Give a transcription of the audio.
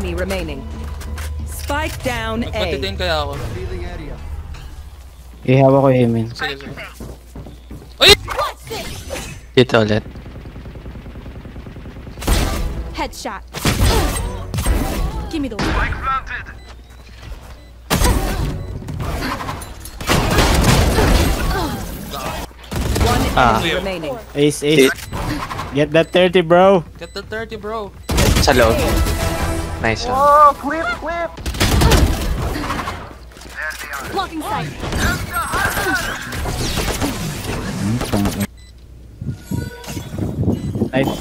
enemy remaining. Spike down A. Magpatitin kaya ako. Ihawa ko Emin. Sige, sige. Uy! Dito ulit. Headshot. Give me the One Ah. enemy remaining. Ace, ace. Get that 30, bro. Get the 30, bro. Sa loob. Nice one. blocking sight. Nice.